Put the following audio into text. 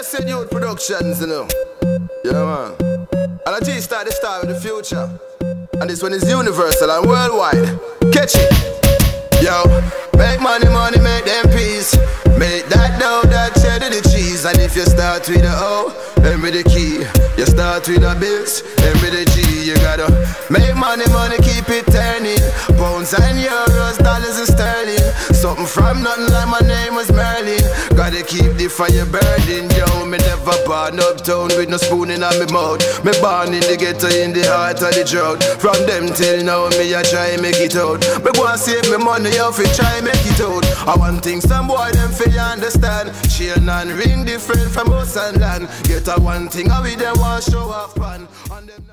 Blessed Youth Productions, you know. Yeah, man. And I G start the star of the future. And this one is universal and worldwide. Catch it. Yo, make money, money, make them peace. Make that dough, that cheddar, the cheese. And if you start with a O, then with the key. You start with a bills, then with the G. You gotta make money, money, keep it turning. Pounds and euros, dollars and sterling. Something from nothing like my name was Merlin. Gotta keep the fire burning, born uptown with no spoon in my mouth. Me born in the ghetto in the heart of the drought. From them till now, me I try make it out. Me go and save me money, yo, fi try make it out. I want things some boy them fi understand. Chain and ring different from us and land. Get a one thing, I we them want show off pan.